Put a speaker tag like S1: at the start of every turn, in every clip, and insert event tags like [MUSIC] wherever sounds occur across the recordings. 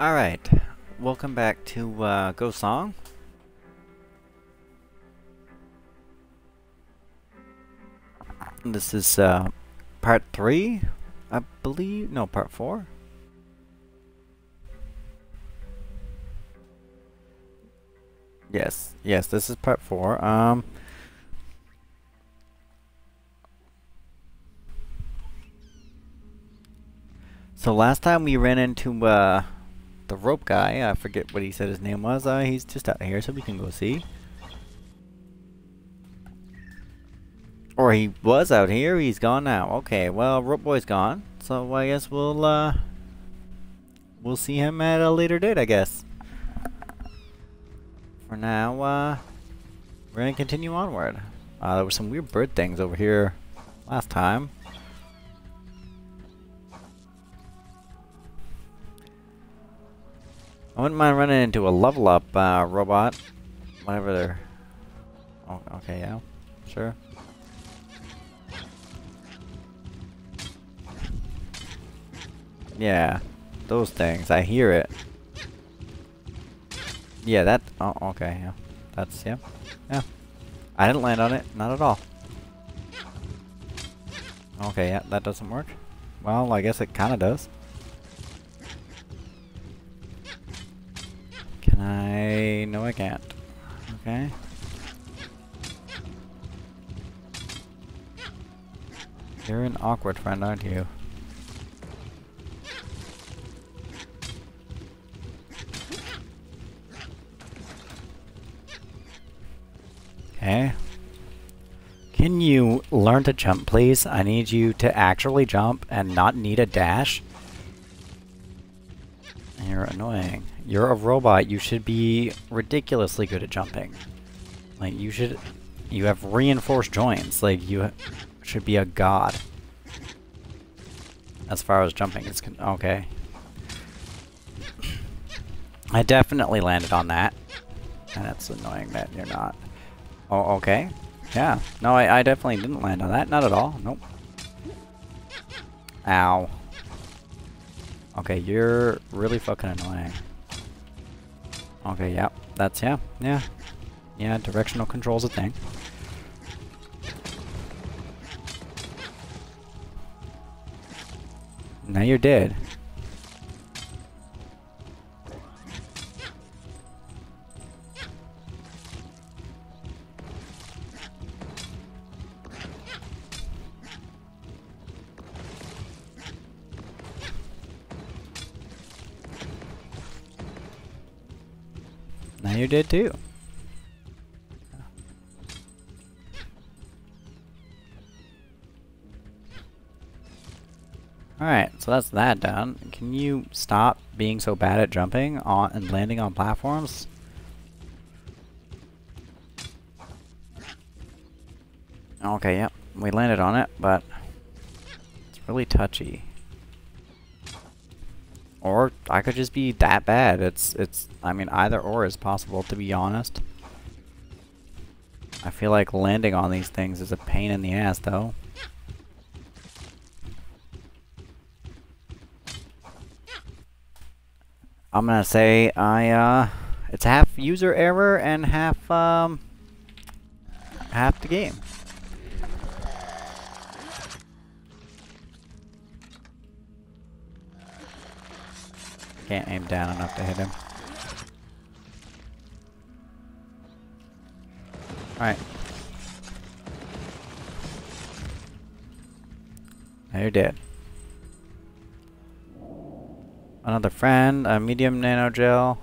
S1: Alright, welcome back to uh, Ghost Song. This is uh, part 3, I believe. No, part 4. Yes, yes, this is part 4. Um, so last time we ran into uh, the rope guy, I forget what he said his name was. Uh, he's just out here, so we can go see. Or he was out here, he's gone now. Okay, well, Rope Boy's gone. So I guess we'll, uh... We'll see him at a later date, I guess. For now, uh... We're gonna continue onward. Uh, there were some weird bird things over here last time. I wouldn't mind running into a level up uh, robot. Whatever they're... Oh, okay, yeah. Sure. Yeah, those things. I hear it. Yeah, that... Oh, okay, yeah. That's, yeah. Yeah. I didn't land on it. Not at all. Okay, yeah, that doesn't work. Well, I guess it kind of does. Can I... No, I can't. Okay. You're an awkward friend, aren't you? Okay. Can you learn to jump, please? I need you to actually jump and not need a dash. You're annoying. You're a robot. You should be ridiculously good at jumping. Like, you should... You have reinforced joints. Like, you should be a god. As far as jumping is okay. [CLEARS THROAT] I definitely landed on that. And it's annoying that you're not. Oh, okay. Yeah. No, I, I definitely didn't land on that. Not at all. Nope. Ow. Okay, you're really fucking annoying. Okay, yeah. That's, yeah. Yeah. Yeah, directional control's a thing. Now you're dead. You're dead too. Alright, so that's that done. Can you stop being so bad at jumping on and landing on platforms? Okay, yep. We landed on it, but it's really touchy. Or I could just be that bad. It's it's I mean either or is possible to be honest. I feel like landing on these things is a pain in the ass though. I'm gonna say I uh it's half user error and half um half the game. Can't aim down enough to hit him. Alright. Now you're dead. Another friend, a medium nano gel.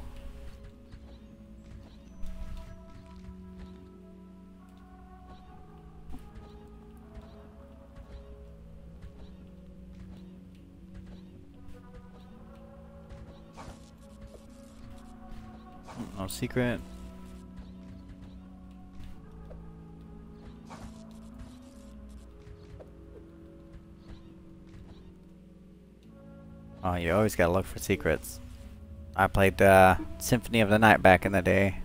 S1: Secret. Oh, you always gotta look for secrets. I played uh, Symphony of the Night back in the day.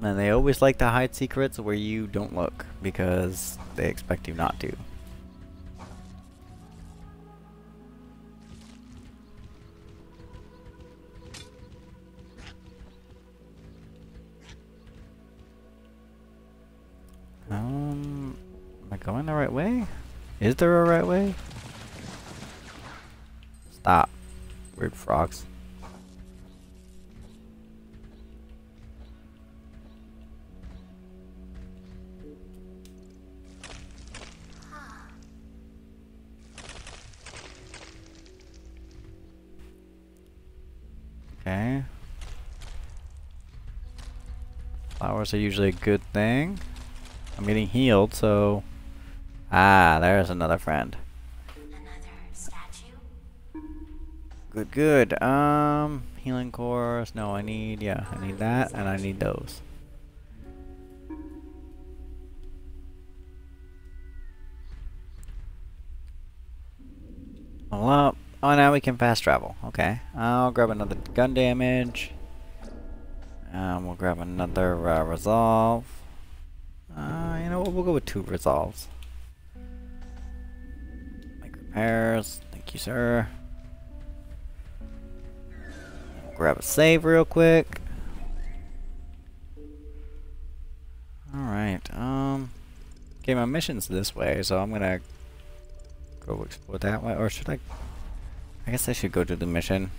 S1: And they always like to hide secrets where you don't look, because they expect you not to. Going the right way? Is there a right way? Stop. Weird frogs. Okay. Flowers are usually a good thing. I'm getting healed, so... Ah, there's another friend.
S2: Another statue?
S1: Good, good. Um, healing cores. No, I need, yeah, I need that, and I need those. Well, oh, now we can fast travel. Okay, I'll grab another gun damage. Um, we'll grab another uh, resolve. Uh, you know what? We'll go with two resolves. Repairs. Thank you, sir. Grab a save real quick. Alright, um... Okay, my mission's this way, so I'm gonna go explore that way. Or should I... I guess I should go to the mission.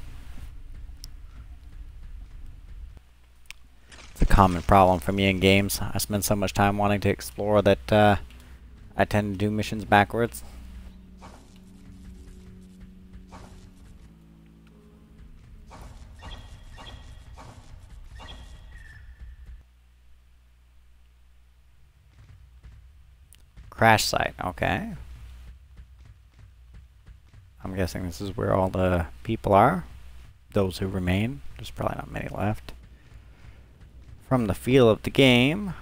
S1: It's a common problem for me in games. I spend so much time wanting to explore that uh, I tend to do missions backwards. Crash site, okay. I'm guessing this is where all the people are. Those who remain. There's probably not many left. From the feel of the game.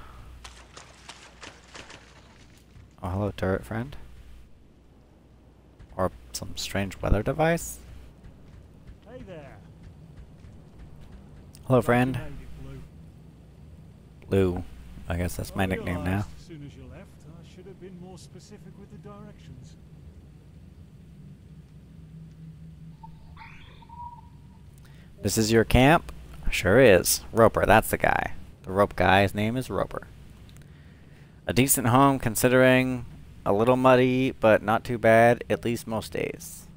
S1: Oh, hello, turret friend. Or some strange weather device.
S3: Hey there.
S1: Hello, friend.
S3: Blue.
S1: Lou. I guess that's my nickname now.
S3: Specific with the directions.
S1: This is your camp? Sure is. Roper, that's the guy. The rope guy's name is Roper. A decent home considering a little muddy, but not too bad, at least most days.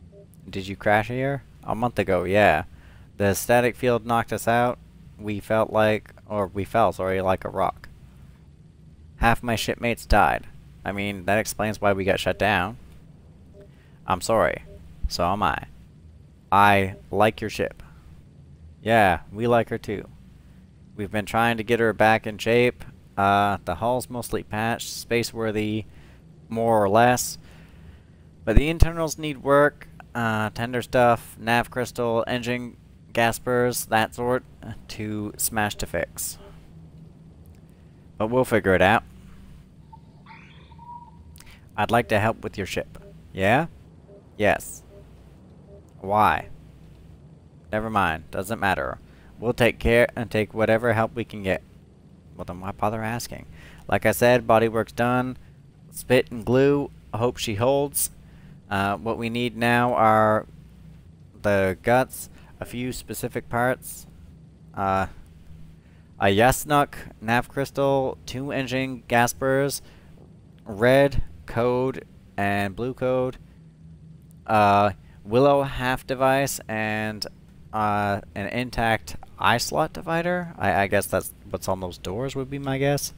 S1: Did you crash here? A month ago, yeah. The static field knocked us out. We felt like, or we fell, sorry, like a rock. Half my shipmates died. I mean, that explains why we got shut down. I'm sorry. So am I. I like your ship. Yeah, we like her too. We've been trying to get her back in shape. Uh, the hull's mostly patched, space-worthy, more or less. But the internals need work, uh, tender stuff, nav crystal, engine gaspers, that sort, to smash to fix. But we'll figure it out. I'd like to help with your ship. Yeah? Yes. Why? Never mind. Doesn't matter. We'll take care and take whatever help we can get. Well, then why bother asking? Like I said, bodywork's done. Spit and glue. I hope she holds. Uh, what we need now are the guts, a few specific parts, uh, a Yasnuk nav crystal, two engine gaspers, red code and blue code, uh, Willow half device, and uh, an intact eye slot divider. I, I guess that's what's on those doors would be my guess.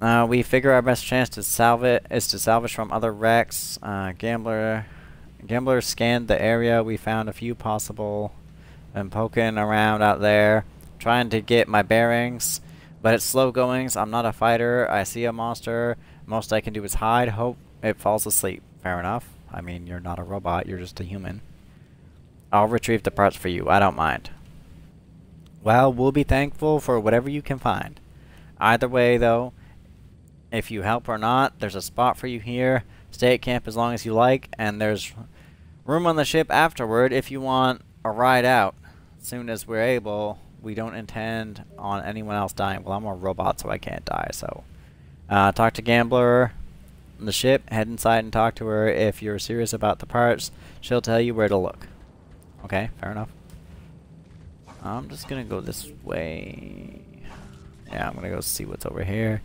S1: Uh, we figure our best chance to salvage is to salvage from other wrecks. Uh, gambler, gambler scanned the area. We found a few possible. and poking around out there, trying to get my bearings, but it's slow goings. I'm not a fighter. I see a monster. Most I can do is hide. Hope it falls asleep. Fair enough. I mean, you're not a robot. You're just a human. I'll retrieve the parts for you. I don't mind. Well, we'll be thankful for whatever you can find. Either way, though, if you help or not, there's a spot for you here. Stay at camp as long as you like, and there's room on the ship afterward if you want a ride out. As soon as we're able. We don't intend on anyone else dying. Well, I'm a robot, so I can't die, so. Uh, talk to Gambler on the ship. Head inside and talk to her. If you're serious about the parts, she'll tell you where to look. Okay, fair enough. I'm just gonna go this way. Yeah, I'm gonna go see what's over here.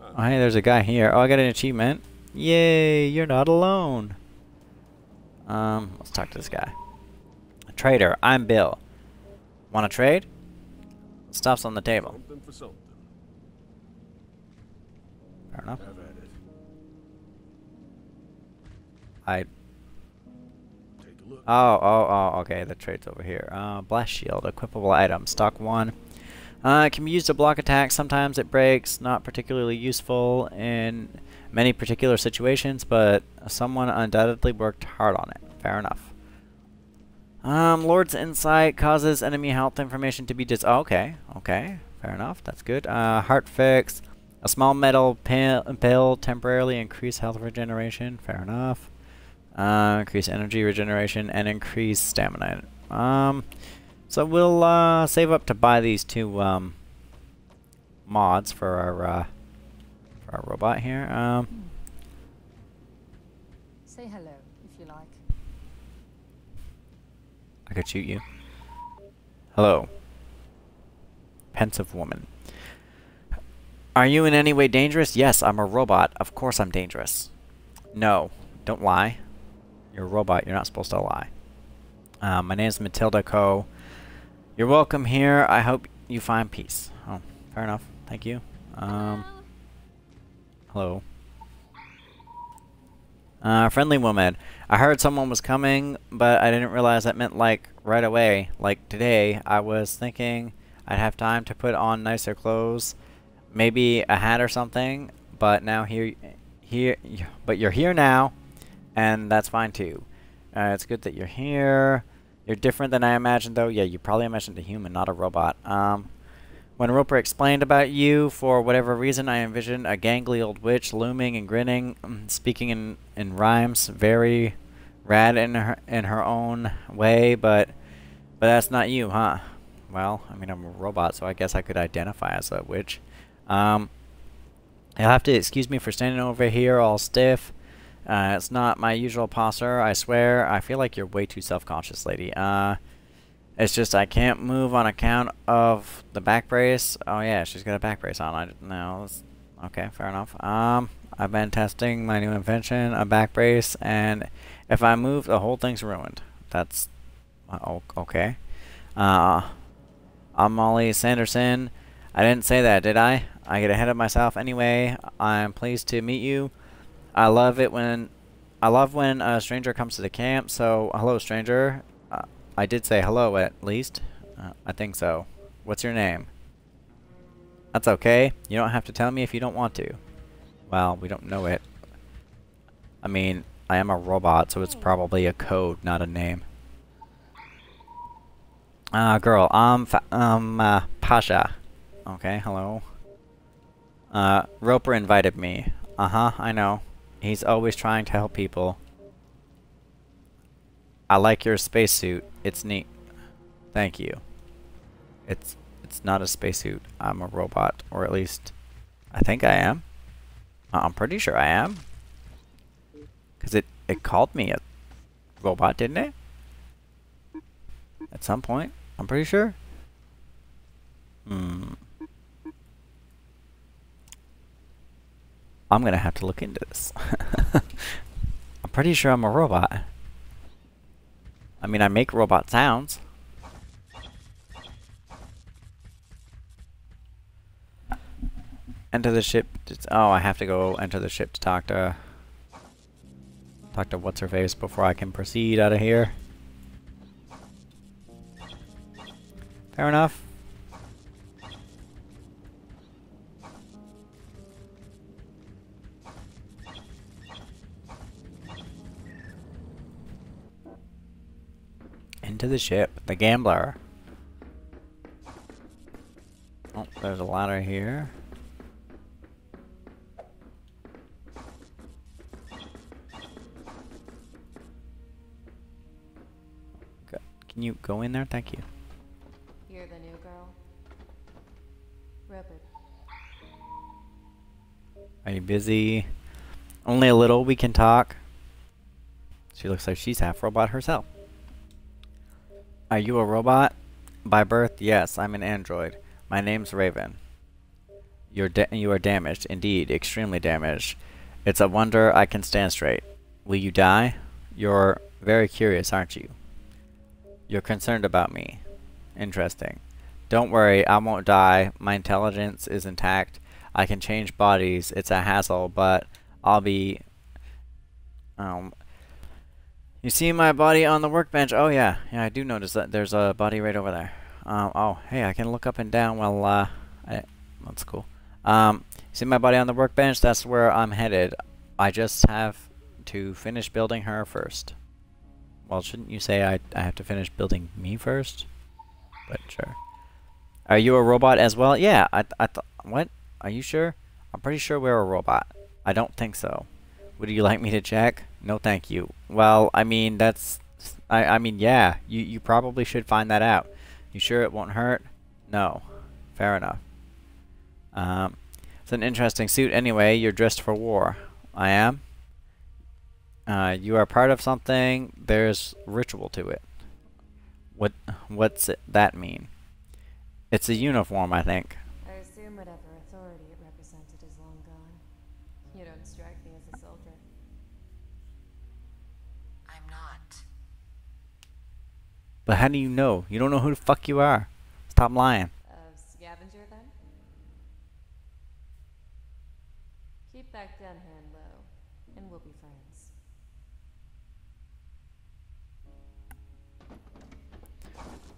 S1: Oh, hey, there's a guy here. Oh, I got an achievement. Yay, you're not alone. Um, let's talk to this guy. Trader, I'm Bill. Want to trade? Stuff's on the table.
S4: Something for something.
S1: Fair enough.
S4: Have at it.
S1: I.
S4: Take a look.
S1: Oh, oh, oh. Okay, the trade's over here. Uh, blast shield, equipable item, stock one. Uh, it can be used to block attacks. Sometimes it breaks. Not particularly useful in many particular situations, but someone undoubtedly worked hard on it. Fair enough. Um, Lord's Insight causes enemy health information to be dis- oh, okay, okay, fair enough, that's good. Uh, Heart Fix, a small metal pill, temporarily increase health regeneration, fair enough. Uh, increase energy regeneration and increase stamina. Um, so we'll, uh, save up to buy these two, um, mods for our, uh, for our robot here. Um,
S5: Say hello, if you like.
S1: I could shoot you. Hello. Pensive woman. Are you in any way dangerous? Yes, I'm a robot. Of course I'm dangerous. No, don't lie. You're a robot. You're not supposed to lie. Uh, my name is Matilda Coe. You're welcome here. I hope you find peace. Oh, fair enough. Thank you. Um, hello. Uh, friendly woman. I heard someone was coming, but I didn't realize that meant like right away. Like today, I was thinking I'd have time to put on nicer clothes, maybe a hat or something. But now here, here, but you're here now, and that's fine too. Uh, it's good that you're here. You're different than I imagined, though. Yeah, you probably imagined a human, not a robot. Um, when Roper explained about you, for whatever reason, I envisioned a gangly old witch looming and grinning, mm, speaking in, in rhymes, very rad in her in her own way, but but that's not you, huh? Well, I mean, I'm a robot, so I guess I could identify as a witch. Um, you'll have to excuse me for standing over here all stiff. Uh, it's not my usual posture, I swear. I feel like you're way too self-conscious, lady. Uh, it's just I can't move on account of the back brace. Oh yeah, she's got a back brace on. I know. Okay, fair enough. Um, I've been testing my new invention, a back brace, and if I move, the whole thing's ruined. That's uh, okay. Uh, I'm Molly Sanderson. I didn't say that, did I? I get ahead of myself anyway. I'm pleased to meet you. I love it when I love when a stranger comes to the camp. So, hello, stranger. Uh, I did say hello at least. Uh, I think so. What's your name? That's okay. You don't have to tell me if you don't want to. Well, we don't know it. I mean, I am a robot, so it's probably a code, not a name. Uh, girl, I'm fa um, uh, Pasha. Okay, hello. Uh, Roper invited me. Uh-huh, I know. He's always trying to help people. I like your spacesuit. It's neat. Thank you. It's it's not a spacesuit. I'm a robot, or at least I think I am. Uh, I'm pretty sure I am. Cause it it called me a robot, didn't it? At some point, I'm pretty sure. Hmm. I'm gonna have to look into this. [LAUGHS] I'm pretty sure I'm a robot. I mean, I make robot sounds. Enter the ship. oh, I have to go enter the ship to talk to... Talk to What's-Her-Face before I can proceed out of here. Fair enough. Into the ship. The gambler. Oh, there's a ladder here. Can you go in there? Thank you.
S6: You're the new girl? Rupert.
S1: Are you busy? Only a little. We can talk. She looks like she's half robot herself. Are you a robot? By birth, yes, I'm an android. My name's Raven. You're you are damaged, indeed, extremely damaged. It's a wonder I can stand straight. Will you die? You're very curious, aren't you? You're concerned about me. Interesting. Don't worry, I won't die. My intelligence is intact. I can change bodies. It's a hassle, but I'll be... Um, you see my body on the workbench? Oh, yeah. Yeah, I do notice that there's a body right over there. Um, oh, hey, I can look up and down while, uh... I, that's cool. Um, see my body on the workbench? That's where I'm headed. I just have to finish building her first. Well, shouldn't you say I, I have to finish building me first? But sure. Are you a robot as well? Yeah, I, I thought... What? Are you sure? I'm pretty sure we're a robot. I don't think so. Would you like me to check? No, thank you. Well, I mean, that's... I, I mean, yeah, you, you probably should find that out. You sure it won't hurt? No. Fair enough. Um, it's an interesting suit anyway. You're dressed for war. I am? Uh, you are part of something. There's ritual to it. What What's it, that mean? It's a uniform, I think. But how do you know? You don't know who the fuck you are. Stop lying.
S6: A scavenger, then? Keep that gun hand low, and we'll be friends.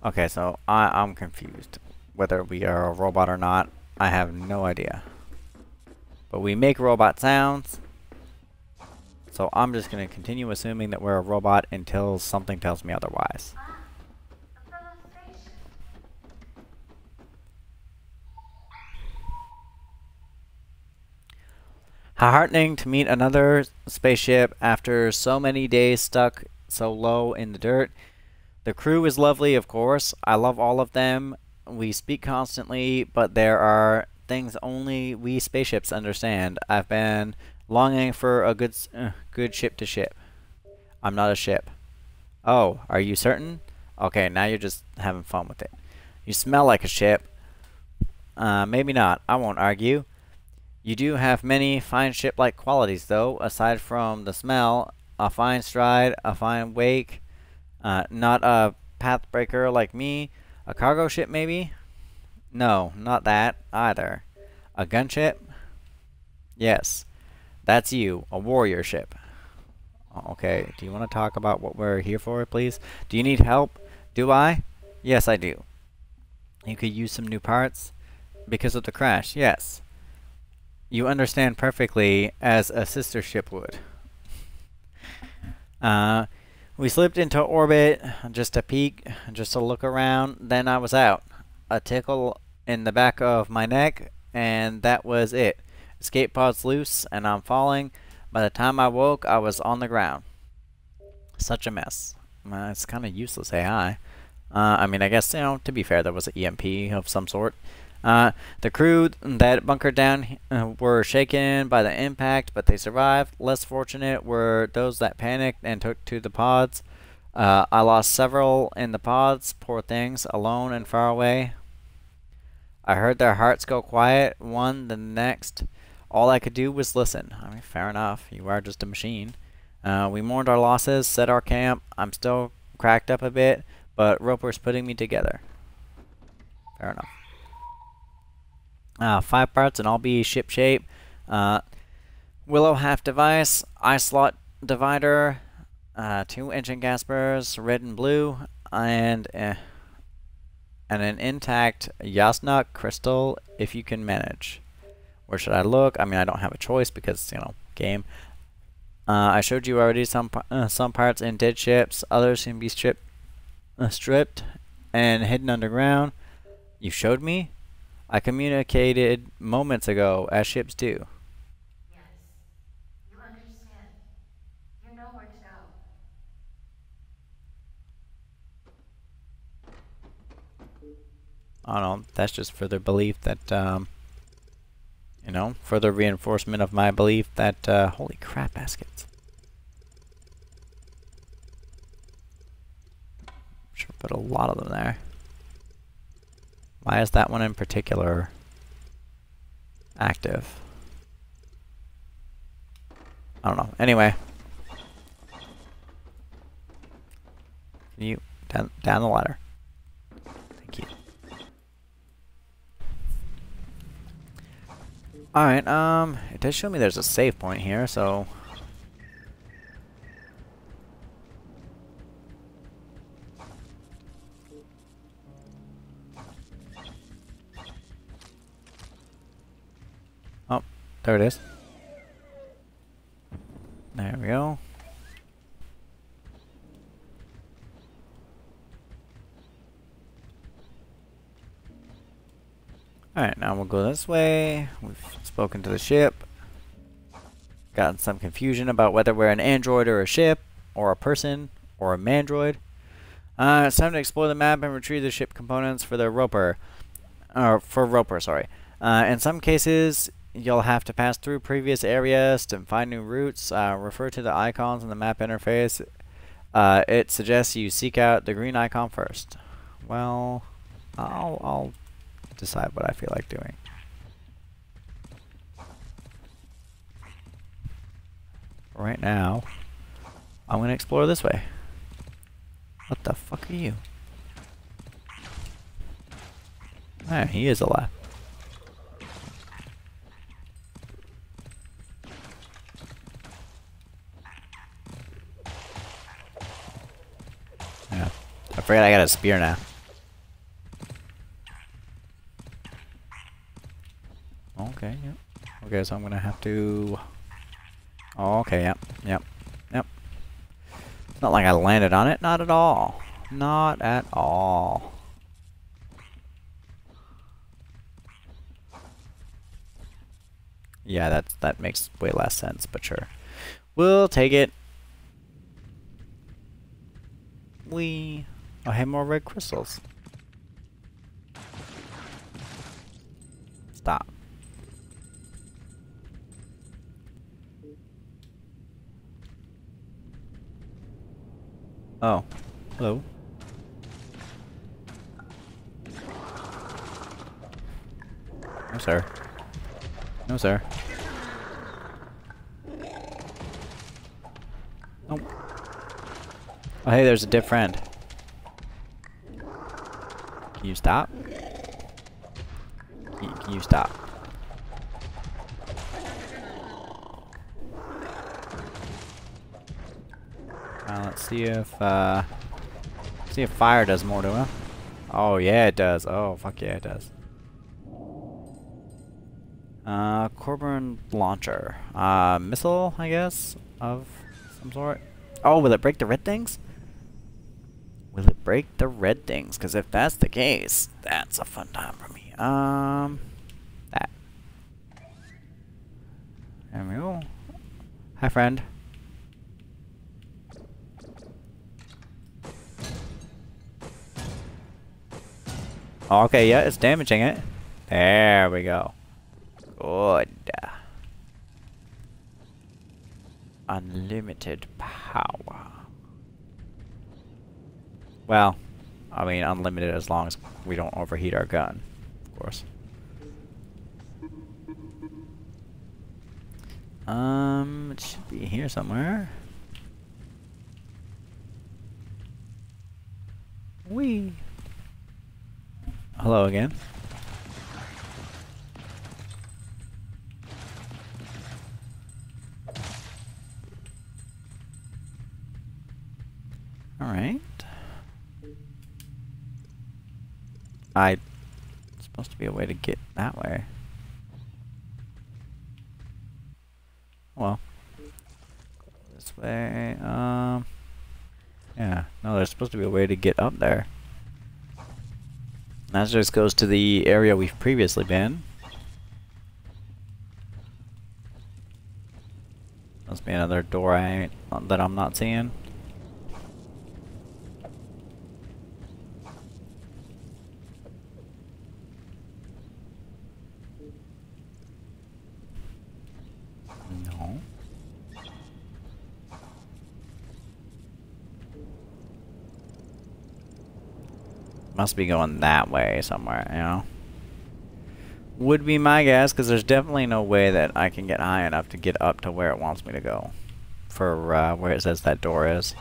S1: Okay, so I, I'm confused. Whether we are a robot or not, I have no idea. But we make robot sounds. So I'm just going to continue assuming that we're a robot until something tells me otherwise.
S2: Ah,
S1: How heartening to meet another spaceship after so many days stuck so low in the dirt. The crew is lovely, of course. I love all of them. We speak constantly, but there are things only we spaceships understand. I've been longing for a good, uh, good ship to ship. I'm not a ship. Oh, are you certain? Okay, now you're just having fun with it. You smell like a ship. Uh, maybe not. I won't argue. You do have many fine ship-like qualities, though, aside from the smell. A fine stride, a fine wake, uh, not a pathbreaker like me. A cargo ship, maybe? No, not that, either. A gunship? Yes. That's you, a warrior ship. Okay, do you want to talk about what we're here for, please? Do you need help? Do I? Yes, I do. You could use some new parts? Because of the crash, yes. You understand perfectly, as a sister ship would. Uh, we slipped into orbit, just a peek, just a look around, then I was out. A tickle in the back of my neck, and that was it. Escape pod's loose, and I'm falling. By the time I woke, I was on the ground. Such a mess. Uh, it's kind of useless AI. Uh, I mean, I guess, you know, to be fair, there was an EMP of some sort. Uh, the crew that bunkered down uh, were shaken by the impact, but they survived. Less fortunate were those that panicked and took to the pods. Uh, I lost several in the pods, poor things, alone and far away. I heard their hearts go quiet, one the next. All I could do was listen. I mean, fair enough. You are just a machine. Uh, we mourned our losses, set our camp. I'm still cracked up a bit, but Roper's putting me together. Fair enough. Uh, five parts and all be ship shape. Uh, Willow half device, eye slot divider, uh, two engine gaspers, red and blue, and uh, and an intact Yasna crystal if you can manage. Where should I look? I mean, I don't have a choice because you know game. Uh, I showed you already some uh, some parts in dead ships. Others can be stripped, uh, stripped, and hidden underground. You showed me. I communicated moments ago, as ships do.
S2: Yes. You understand. You know where to go.
S1: I don't know. That's just further belief that, um, you know, further reinforcement of my belief that, uh, holy crap, baskets. Sure, put a lot of them there. Why is that one in particular active? I don't know. Anyway. Can you down down the ladder? Thank you. Alright, um it does show me there's a save point here, so there it is. There we go. Alright, now we'll go this way. We've spoken to the ship. Gotten some confusion about whether we're an android or a ship, or a person, or a mandroid. Uh, it's time to explore the map and retrieve the ship components for the roper. Or, for roper, sorry. Uh, in some cases, you'll have to pass through previous areas to find new routes. Uh, refer to the icons in the map interface. Uh, it suggests you seek out the green icon first. Well, I'll, I'll decide what I feel like doing. Right now, I'm going to explore this way. What the fuck are you? Ah, he is alive. Yeah. I forgot I got a spear now. Okay, yep. Okay, so I'm gonna have to... Okay, yep, yep, yep. It's not like I landed on it, not at all. Not at all. Yeah, that, that makes way less sense, but sure. We'll take it. We... I have more red crystals. Stop. Oh. Hello. No, sir. No, sir. Nope. Oh, hey, there's a dead friend. Can you stop? Can you, can you stop? Uh, let's see if, uh, see if fire does more to him. Oh, yeah, it does. Oh, fuck yeah, it does. Uh, Corbin launcher. Uh, missile, I guess, of some sort. Oh, will it break the red things? Will it break the red things? Because if that's the case, that's a fun time for me. Um, that. There we go. Hi, friend. Okay, yeah, it's damaging it. There we go. Good. Unlimited power. Well, I mean unlimited as long as we don't overheat our gun, of course. Um, it should be here somewhere. Wee. Hello again. Alright. I supposed to be a way to get that way. Well. This way, um Yeah, no, there's supposed to be a way to get up there. That just goes to the area we've previously been. Must be another door I that I'm not seeing. Must be going that way somewhere, you know? Would be my guess, because there's definitely no way that I can get high enough to get up to where it wants me to go. For uh, where it says that door is.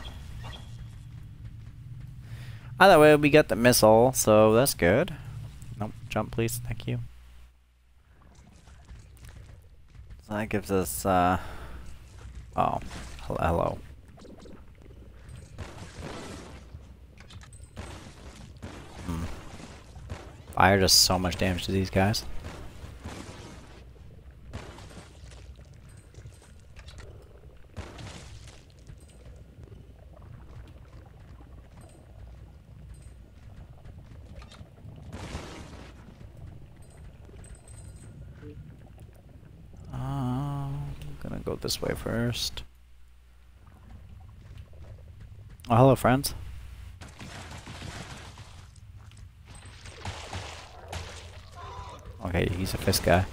S1: Either way, we got the missile, so that's good. Nope, jump please, thank you. So that gives us, uh... Oh, hello. Fire does so much damage to these guys. Uh, go this way first. Oh, hello, friends. Okay, he's a fist guy.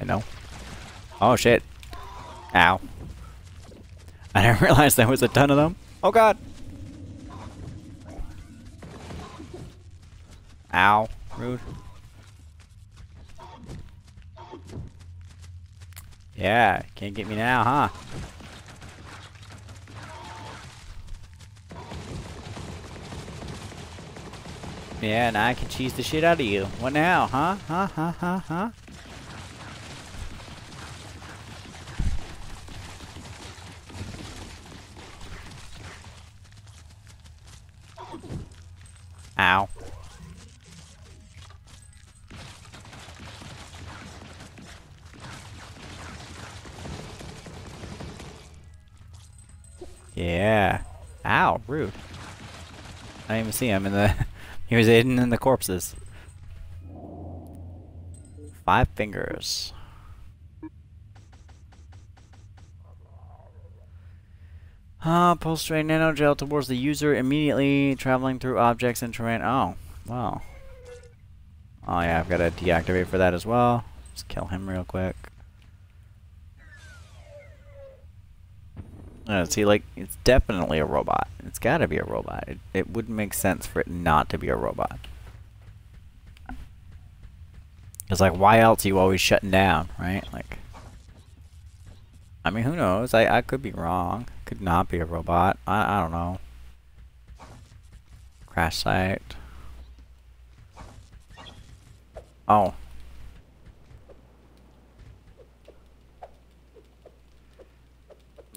S1: I know. Oh shit. Ow. [LAUGHS] I didn't realize there was a ton of them. Oh god. Ow. Rude. Yeah, can't get me now, huh? Yeah, now I can cheese the shit out of you. What now, huh? Huh? Huh? Huh? Huh? Ow. Yeah. Ow, rude. I didn't even see him in the... [LAUGHS] he was hidden in the corpses. Five fingers. Ah, pulse ray nanogel towards the user immediately traveling through objects and terrain. Oh, wow. Oh yeah, I've got to deactivate for that as well. Just kill him real quick. Uh, see, like, it's definitely a robot. It's gotta be a robot. It, it wouldn't make sense for it not to be a robot. It's like, why else are you always shutting down, right? Like, I mean, who knows? I, I could be wrong. Could not be a robot. I, I don't know. Crash site. Oh.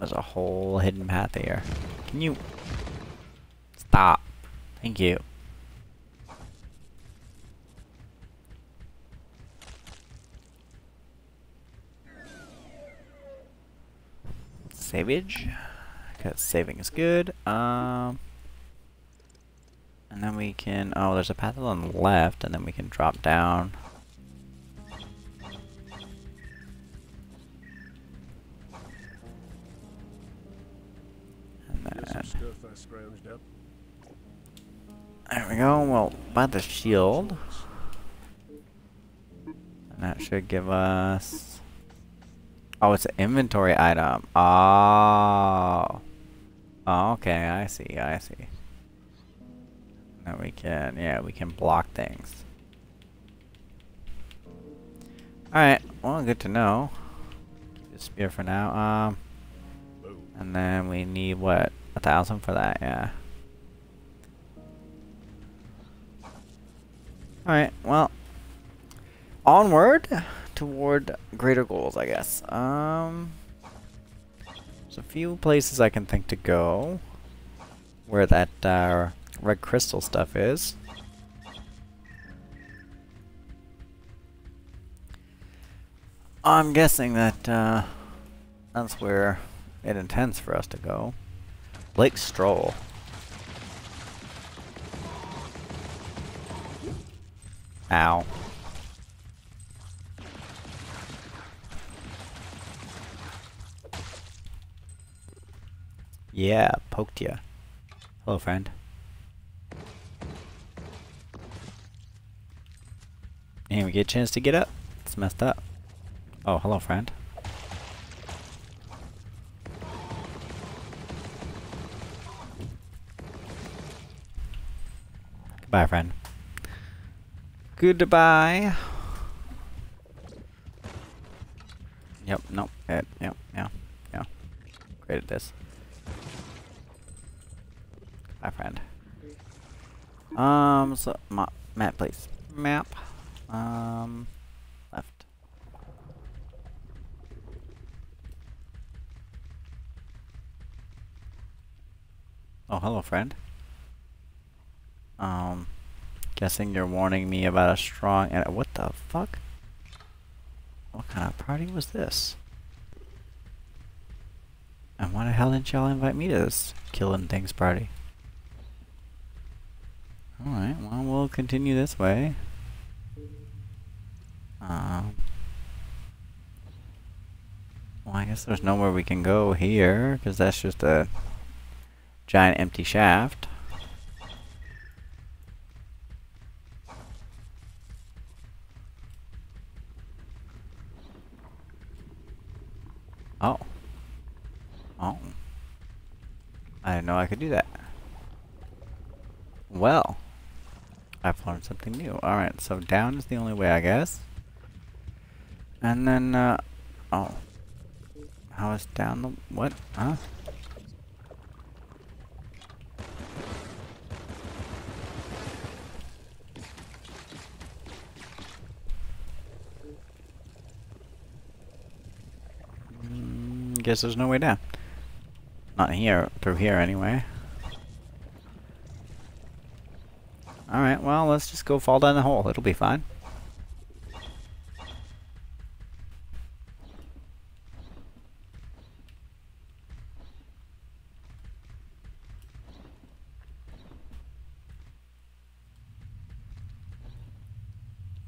S1: There's a whole hidden path here. Can you... Stop. Thank you. Savage. Because saving is good. Um... And then we can... Oh, there's a path on the left, and then we can drop down. There we go. Well, buy the shield. And that should give us... Oh, it's an inventory item. Oh. Oh, okay. I see. I see. Now we can, yeah, we can block things. Alright. Well, good to know. Keep the spear for now. Um. And then we need, what? A thousand for that, yeah. Alright, well. Onward toward greater goals, I guess. Um There's a few places I can think to go. Where that uh, red crystal stuff is. I'm guessing that uh, that's where it intends for us to go. Lake Stroll. Ow. Yeah, poked ya. Hello, friend. And we get a chance to get up. It's messed up. Oh, hello, friend. Bye, friend. Goodbye. Yep, nope, it, yep, yeah, yeah. Created this. Bye, friend. Um, so, ma map, please. Map. Um, left. Oh, hello, friend. Um, guessing you're warning me about a strong and what the fuck? What kind of party was this? And why the hell didn't y'all invite me to this killing things party? Alright, well, we'll continue this way. Um, well, I guess there's nowhere we can go here, because that's just a giant empty shaft. Oh. Oh. I didn't know I could do that. Well. I've learned something new. Alright, so down is the only way, I guess. And then, uh... Oh. How is down the... What? Huh? Mm, guess there's no way down. Not here, through here anyway. Alright, well, let's just go fall down the hole. It'll be fine.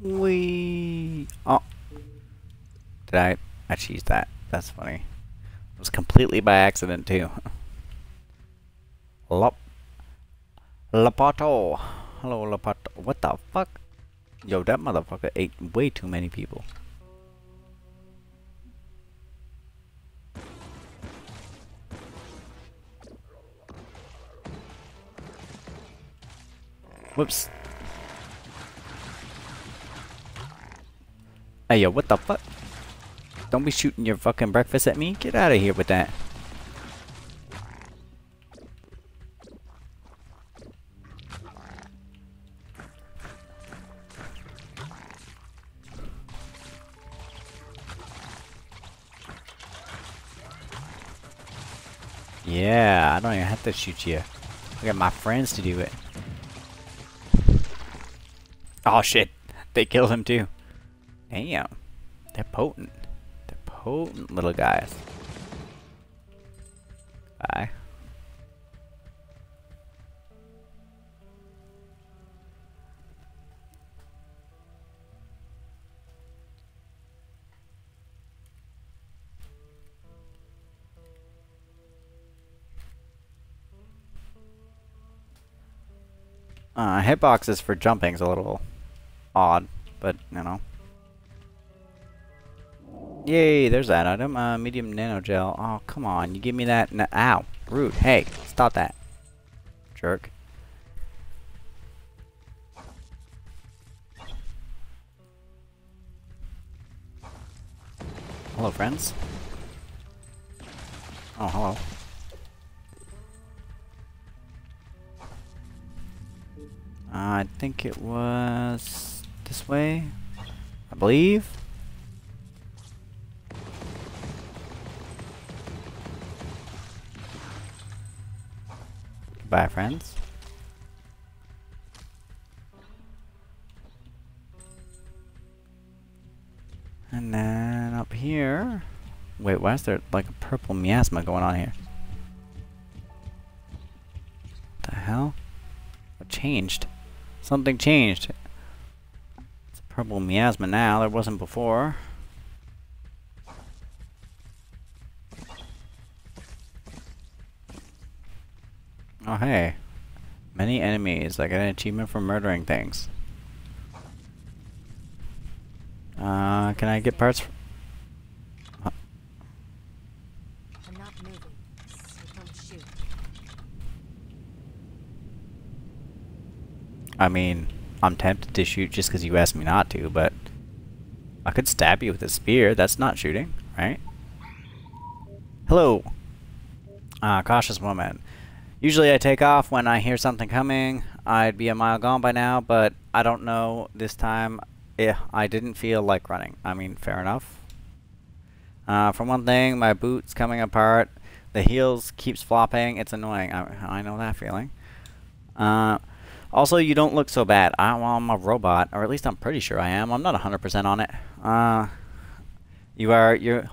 S1: Wee. Oh. Did I? I cheesed that. That's funny. Was completely by accident, too. Lop. Lapato. Hello, Lapato. What the fuck? Yo, that motherfucker ate way too many people. Whoops. Hey, yo, what the fuck? Don't be shooting your fucking breakfast at me. Get out of here with that. Yeah, I don't even have to shoot you. I got my friends to do it. Oh shit, they killed him too. Damn, they're potent. Potent little guys. Bye. Uh, hitboxes for jumping is a little odd, but you know. Yay, there's that item. Uh, medium nano gel. Oh, come on. You give me that. Ow. Rude. Hey, stop that. Jerk. Hello, friends. Oh, hello. I think it was this way, I believe. Goodbye, friends. And then up here... Wait, why is there like a purple miasma going on here? What the hell? What changed? Something changed. It's a purple miasma now. There wasn't before. Oh, hey. Many enemies. I got an achievement for murdering things. Uh, can I get parts?
S6: I'm not moving, so don't shoot.
S1: I mean, I'm tempted to shoot just because you asked me not to, but I could stab you with a spear. That's not shooting, right? Hello. Uh, cautious woman. Usually I take off when I hear something coming. I'd be a mile gone by now, but I don't know this time. Yeah, I didn't feel like running. I mean, fair enough. Uh, for one thing, my boot's coming apart. The heels keeps flopping. It's annoying. I, I know that feeling. Uh, also, you don't look so bad. I, I'm a robot, or at least I'm pretty sure I am. I'm not 100% on it. Uh, you are you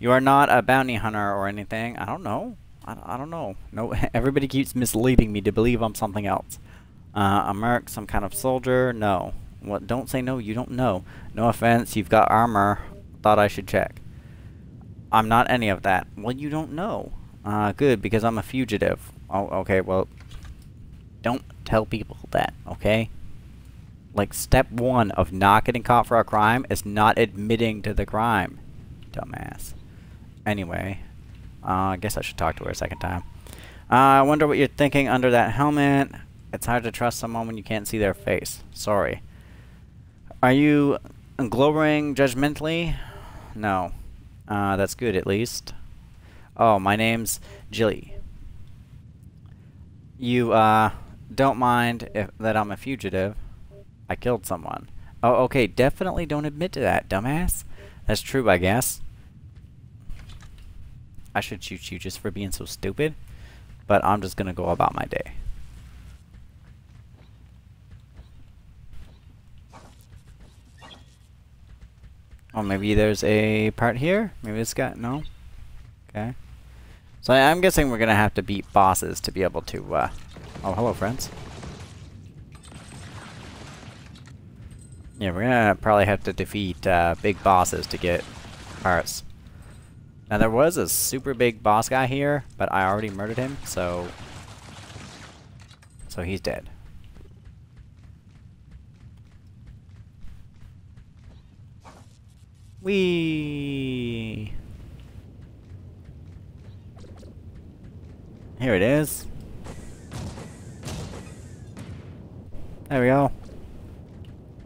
S1: you are not a bounty hunter or anything. I don't know. I, I don't know. No, [LAUGHS] everybody keeps misleading me to believe I'm something else. Uh, a merc, some kind of soldier. No. What? Don't say no. You don't know. No offense. You've got armor. Thought I should check. I'm not any of that. Well, you don't know. Uh, good, because I'm a fugitive. Oh, okay, well, don't tell people that, okay? Like, step one of not getting caught for a crime is not admitting to the crime. Dumbass. Anyway, uh, I guess I should talk to her a second time. Uh, I wonder what you're thinking under that helmet. It's hard to trust someone when you can't see their face. Sorry. Are you glowering judgmentally? No. Uh, that's good, at least. Oh, my name's Jilly. You, uh, don't mind if that I'm a fugitive. I killed someone. Oh, okay, definitely don't admit to that, dumbass. That's true, I guess. I should shoot you just for being so stupid. But I'm just gonna go about my day. Oh, maybe there's a part here? Maybe it's got... No? Okay. So I, am guessing we're gonna have to beat bosses to be able to, uh... Oh, hello, friends. Yeah, we're gonna probably have to defeat, uh, big bosses to get parts. Now, there was a super big boss guy here, but I already murdered him, so... So he's dead. Whee! Here it is. There we go.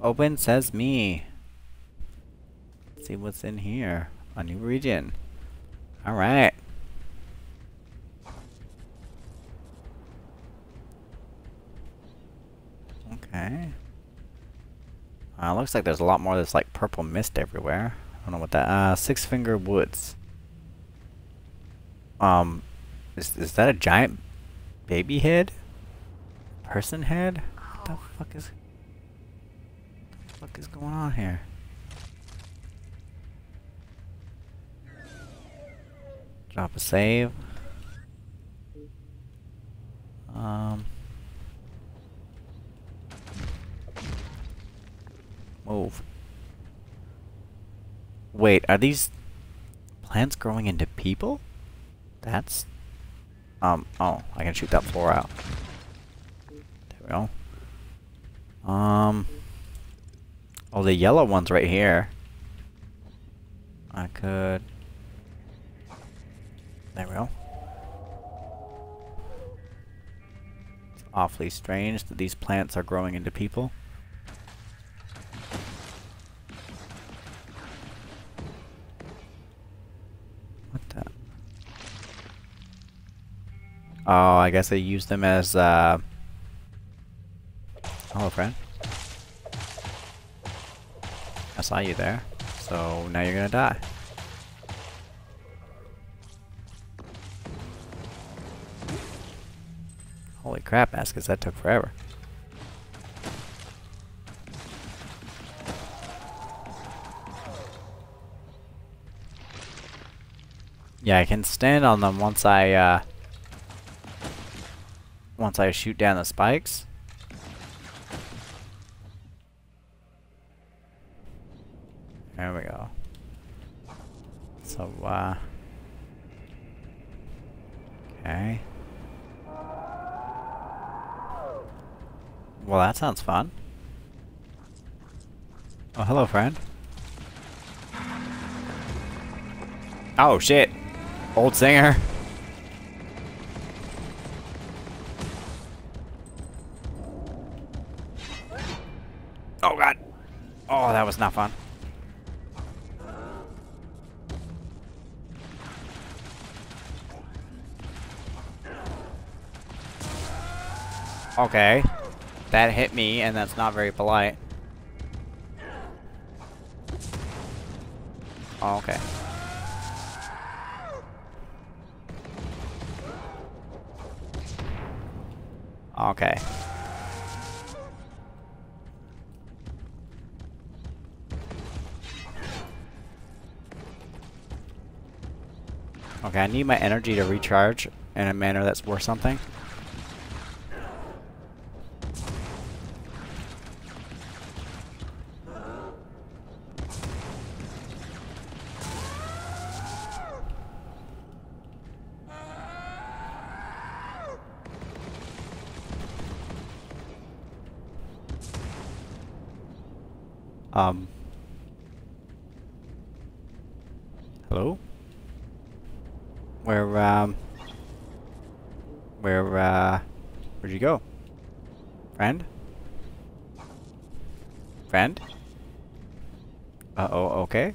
S1: Open says me. Let's see what's in here. A new region. Alright. Okay. Uh, looks like there's a lot more of this like purple mist everywhere. I don't know what that. Uh, Six Finger Woods. Um, is is that a giant baby head? Person head? What the fuck is? What the fuck is going on here? Drop a save. Um. Move. Wait, are these plants growing into people? That's... Um, oh, I can shoot that floor out. There we go. Um... Oh, the yellow one's right here. I could... There we go. It's awfully strange that these plants are growing into people. What the? Oh, I guess I use them as, uh... Hello, friend. I saw you there. So, now you're gonna die. Crap, Askus, that took forever. Yeah, I can stand on them once I, uh once I shoot down the spikes. There we go. So, uh... Okay. Well, that sounds fun. Oh, hello, friend. Oh, shit. Old singer. Oh god. Oh, that was not fun. Okay. That hit me, and that's not very polite. Oh, okay. Okay. Okay, I need my energy to recharge in a manner that's worth something. Um. Hello? Where, um... Where, uh... Where'd you go? Friend? Friend? Uh-oh, okay.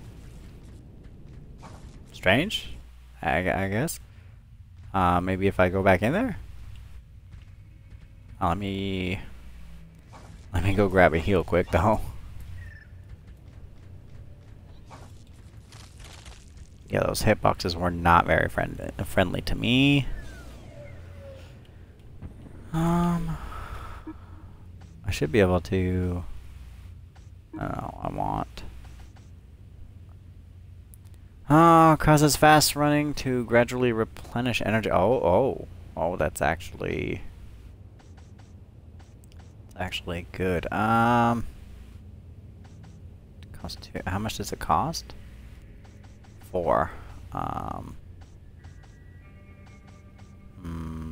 S1: Strange? I, I guess. Uh, maybe if I go back in there? Uh, let me... Let me go grab a heal quick, though. [LAUGHS] Yeah, those hitboxes were not very friend friendly to me. Um, I should be able to. I. I want. Ah, causes fast running to gradually replenish energy. Oh, oh, oh! That's actually. Actually good. Um. Cost two. How much does it cost? four. Um. Hmm.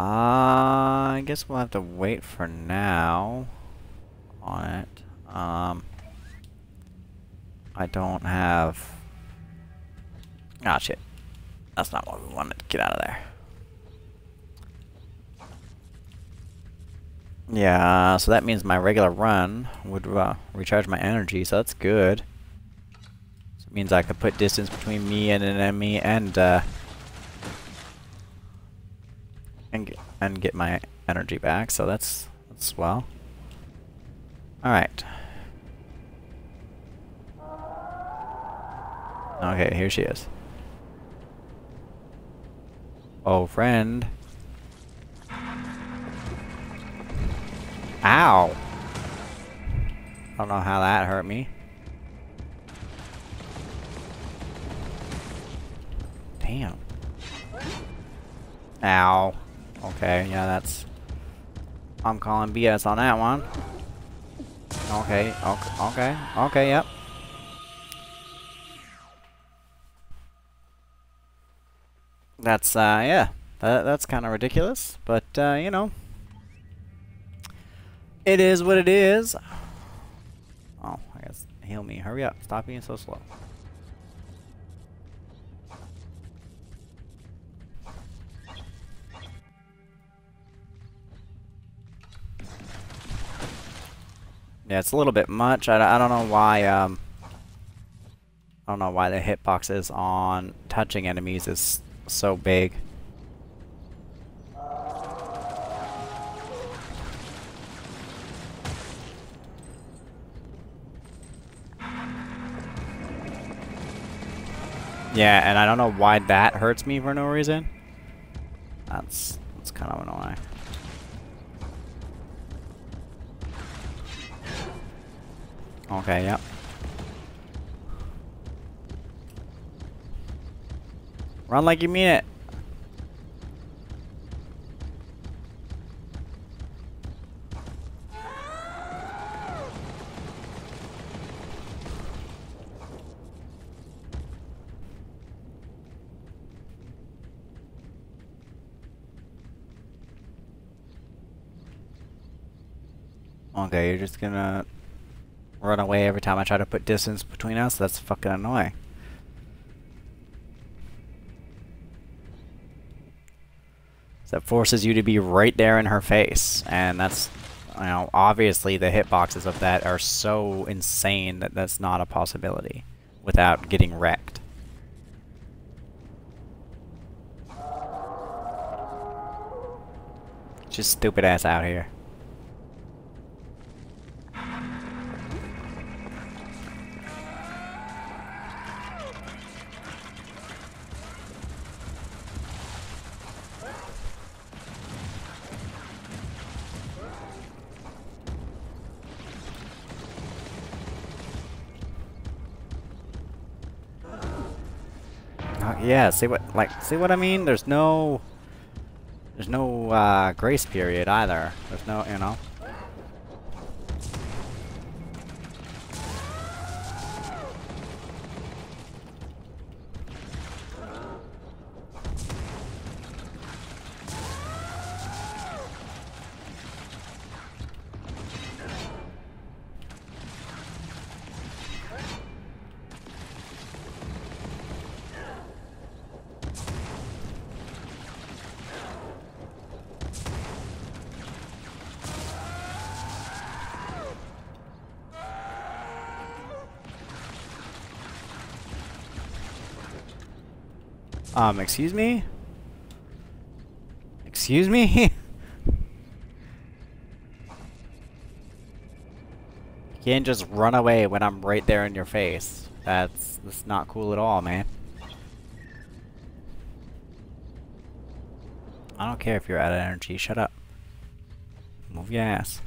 S1: Uh, I guess we'll have to wait for now on it. Um, I don't have... Ah, shit. That's not what we wanted to get out of there. Yeah, so that means my regular run would uh, recharge my energy, so that's good. So it means I could put distance between me and an enemy and uh, and get, my energy back. So that's that's swell. All right. Okay, here she is. Oh, friend. Ow! I don't know how that hurt me. Damn. Ow. Okay, yeah, that's... I'm calling BS on that one. Okay, okay, okay, okay, yep. That's, uh, yeah. That, that's kind of ridiculous, but, uh, you know. It is what it is. Oh, I guess heal me. Hurry up. Stop being so slow. Yeah, it's a little bit much. I, I don't know why, um... I don't know why the hitboxes on touching enemies is so big. Yeah, and I don't know why that hurts me for no reason. That's that's kind of annoying. Okay, yep. Run like you mean it. Okay, you're just gonna run away every time I try to put distance between us? That's fucking annoying. that forces you to be right there in her face, and that's, you know, obviously the hitboxes of that are so insane that that's not a possibility without getting wrecked. Just stupid ass out here. Yeah, see what, like, see what I mean? There's no, there's no, uh, grace period either. There's no, you know. Um, excuse me? Excuse me? [LAUGHS] you can't just run away when I'm right there in your face. That's, that's not cool at all, man. I don't care if you're out of energy, shut up. Move your ass.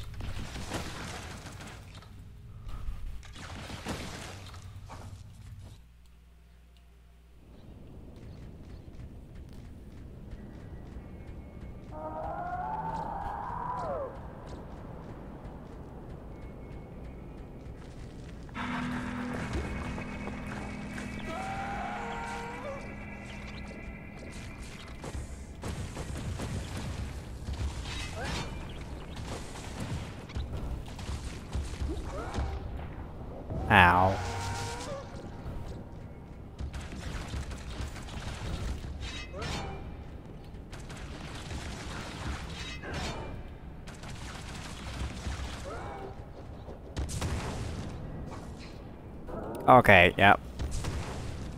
S1: Okay, yep.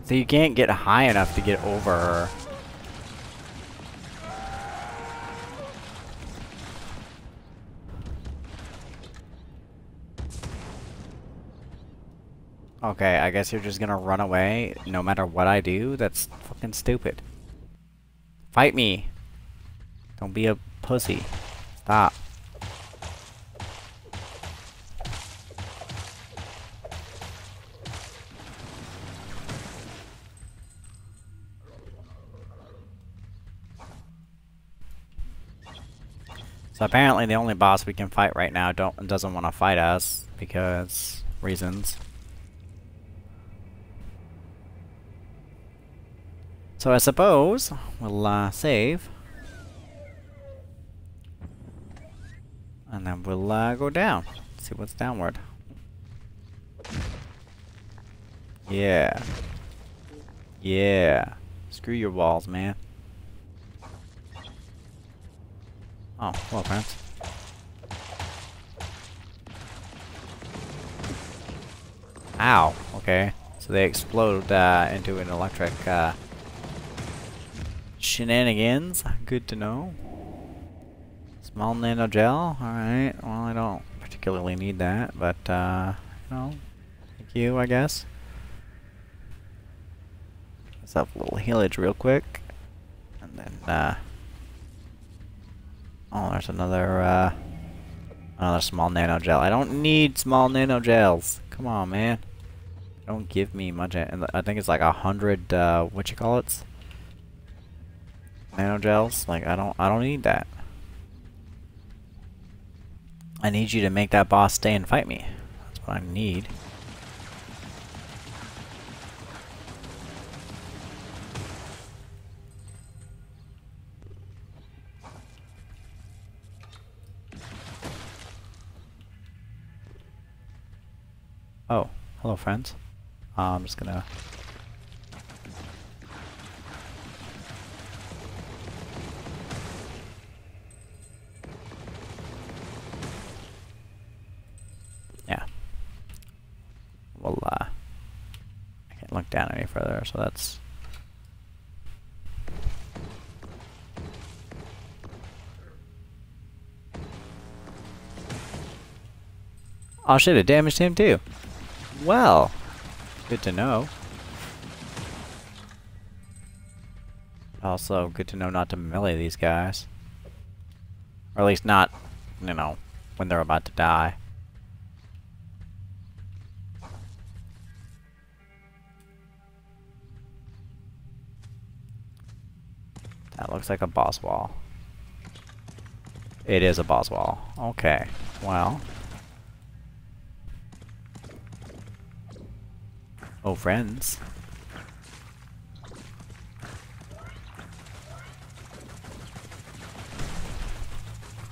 S1: So you can't get high enough to get over her. Okay, I guess you're just gonna run away no matter what I do? That's fucking stupid. Fight me! Don't be a pussy. Stop. So apparently the only boss we can fight right now don't doesn't want to fight us because reasons. So I suppose we'll uh, save. And then we'll uh, go down. See what's downward. Yeah. Yeah. Screw your walls, man. Oh, well, friends. Ow. Okay. So they explode uh, into an electric uh, shenanigans. Good to know. Small nano gel. Alright. Well, I don't particularly need that, but, uh, you know, thank you, I guess. Let's have a little healage real quick. And then, uh, oh, there's another, uh, another small nano gel. I don't need small nano gels. Come on, man. Don't give me much. I think it's like a hundred, uh, what you call it? Nano gels. Like I don't I don't need that. I need you to make that boss stay and fight me. That's what I need. Oh, hello friends. Uh, I'm just gonna... Yeah. Well, uh, I can't look down any further, so that's... Oh shit, it damaged him too. Well, good to know. Also, good to know not to melee these guys. Or at least not, you know, when they're about to die. That looks like a boss wall. It is a boss wall. Okay, well. Oh, friends.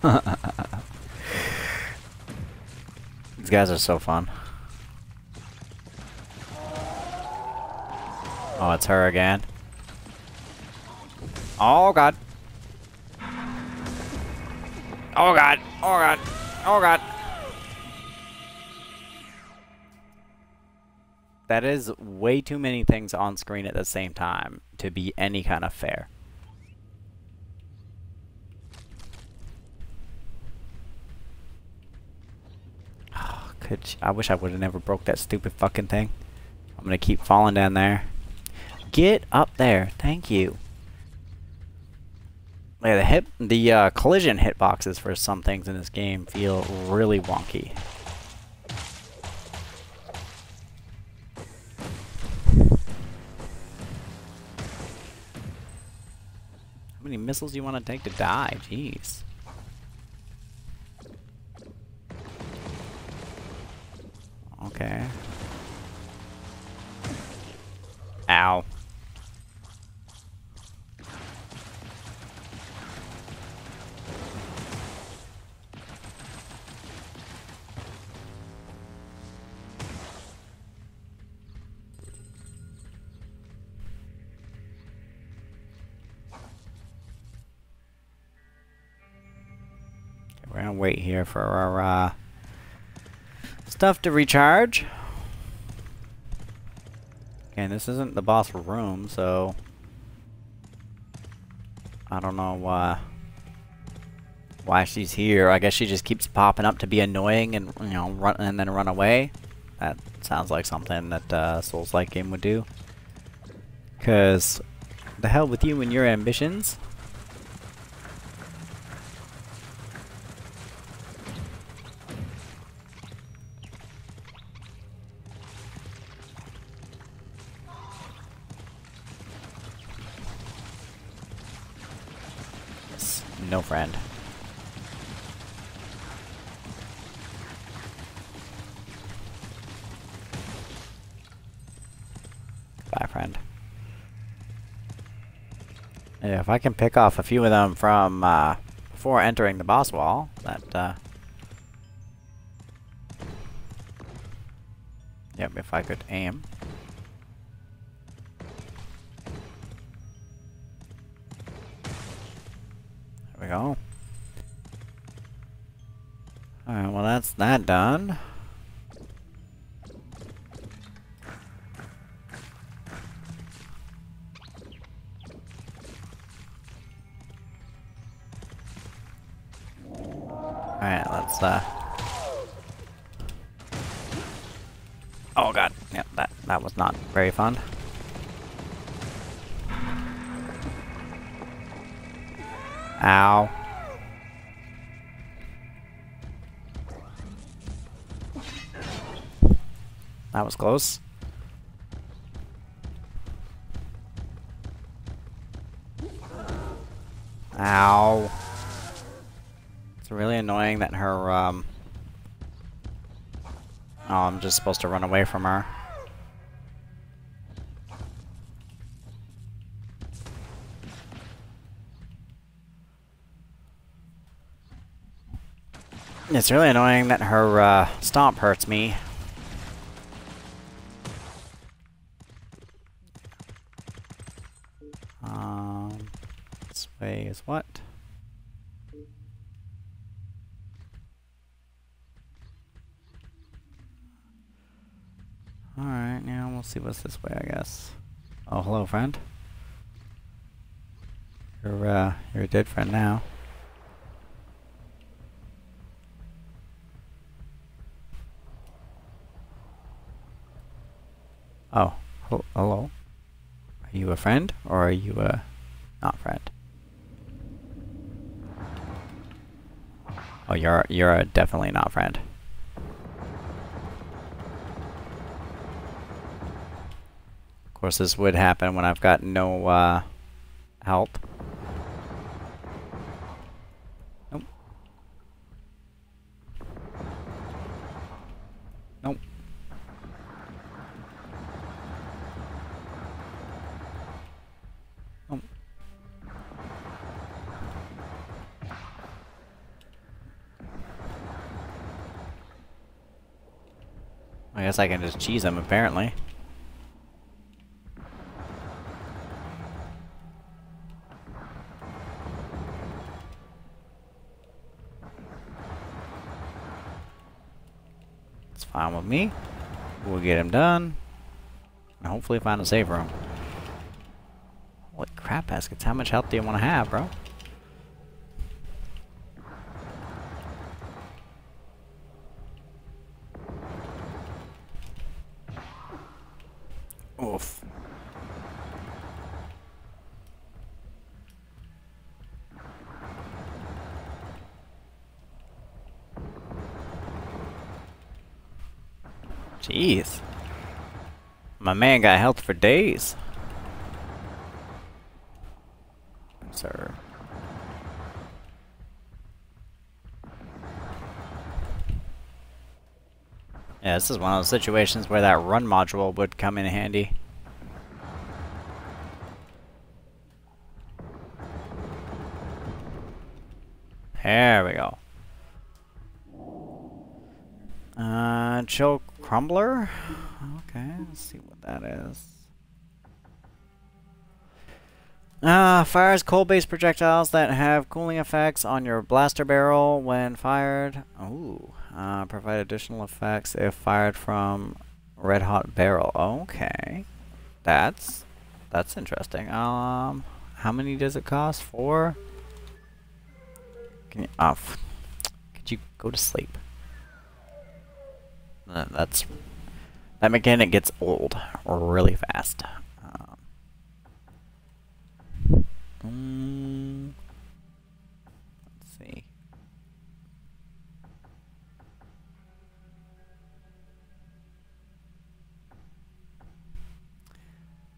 S1: [LAUGHS] These guys are so fun. Oh, it's her again. Oh god. Oh god. Oh god. Oh god. That is way too many things on screen at the same time to be any kind of fair. Oh, Could I wish I would have never broke that stupid fucking thing. I'm gonna keep falling down there. Get up there. Thank you. Yeah, the hit, the uh, collision hitboxes for some things in this game feel really wonky. Many missiles you want to take to die? Jeez. Okay. Ow. Wait here for our uh, stuff to recharge. And this isn't the boss room, so I don't know why why she's here. I guess she just keeps popping up to be annoying and you know run and then run away. That sounds like something that uh, Souls-like game would do. Cause the hell with you and your ambitions. S- No friend. Bye, friend. Yeah, if I can pick off a few of them from uh, before entering the boss wall, that. Uh, yep, if I could aim. There we go. Alright, well that's that done. Oh god, yeah, that that was not very fun. Ow. That was close. Ow. It's really annoying that her, um... Oh, I'm just supposed to run away from her. It's really annoying that her, uh, stomp hurts me. Um, this way is what? Alright, now we'll see what's this way, I guess. Oh, hello, friend. You're, uh, you're a dead friend now. Oh, hello. Are you a friend, or are you a not friend? Oh, you're you're a definitely not friend. Course, this would happen when I've got no uh, help. Nope. Nope. Nope. I guess I can just cheese him, apparently. With me. We'll get him done. And hopefully find a save room. Holy crap baskets, how much health do you want to have, bro? Oof. Jeez. My man got health for days. Sir. Yeah, this is one of those situations where that run module would come in handy. There we go. Uh, chill crumbler? Let's see what that is. Uh, fires coal-based projectiles that have cooling effects on your blaster barrel when fired. Ooh. Uh, provide additional effects if fired from red hot barrel. Okay. That's that's interesting. Um how many does it cost? Four? Can you off? could you go to sleep? Uh, that's that mechanic gets old really fast. Um, let's see.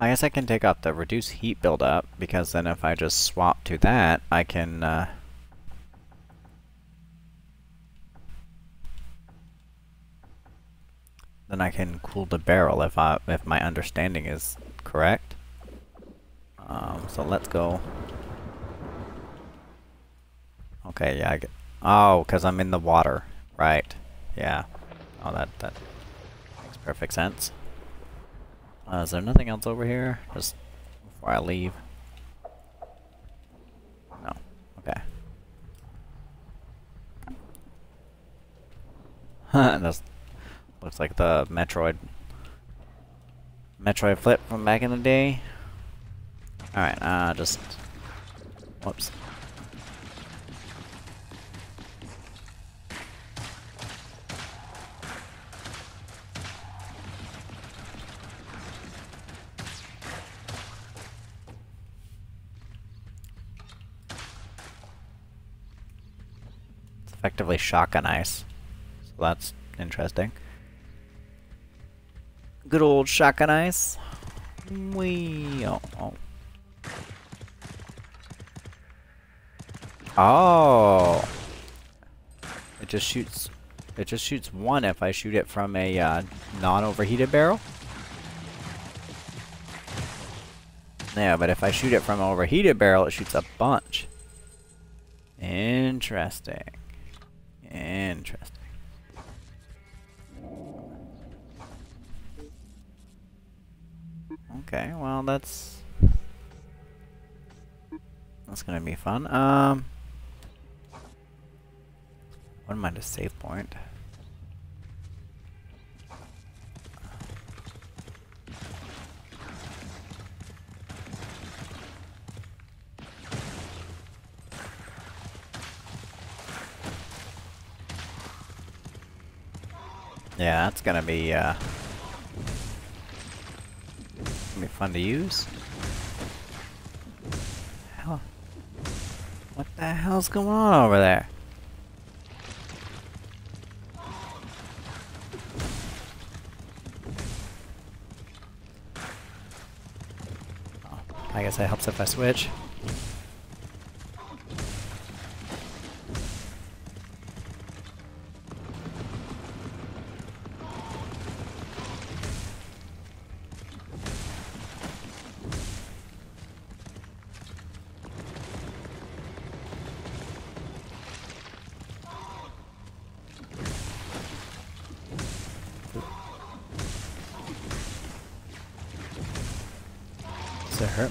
S1: I guess I can take off the reduce heat buildup because then if I just swap to that, I can. Uh, then I can cool the barrel if I if my understanding is correct. Um, so let's go. Okay, yeah, I get. Oh, because I'm in the water, right? Yeah. Oh, that that makes perfect sense. Uh, is there nothing else over here? Just before I leave. No. Okay. [LAUGHS] That's looks like the Metroid Metroid flip from back in the day. Alright, uh just whoops. It's effectively shotgun ice. So that's interesting. Good old shotgun ice. Wee oh, oh. Oh. It just shoots it just shoots one if I shoot it from a uh, non-overheated barrel. Yeah, but if I shoot it from an overheated barrel, it shoots a bunch. Interesting. Interesting. Okay, well that's... That's gonna be fun. Um... What am I to save point? Yeah, that's gonna be, uh... Gonna be fun to use. Hell... What the hell's going on over there? Oh, I guess that helps if I switch.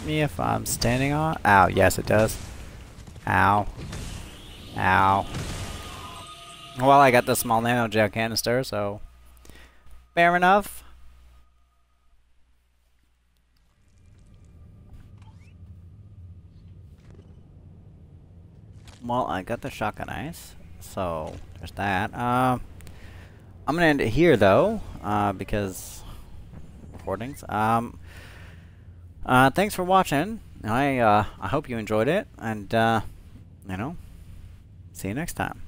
S1: Me if I'm standing on? Ow, yes it does. Ow. Ow. Well, I got the small nanogel canister, so... Fair enough. Well, I got the shotgun ice, so there's that. Um, I'm gonna end it here though, uh, because recordings. Um, uh, thanks for watching. I uh, I hope you enjoyed it, and uh, you know, see you next time.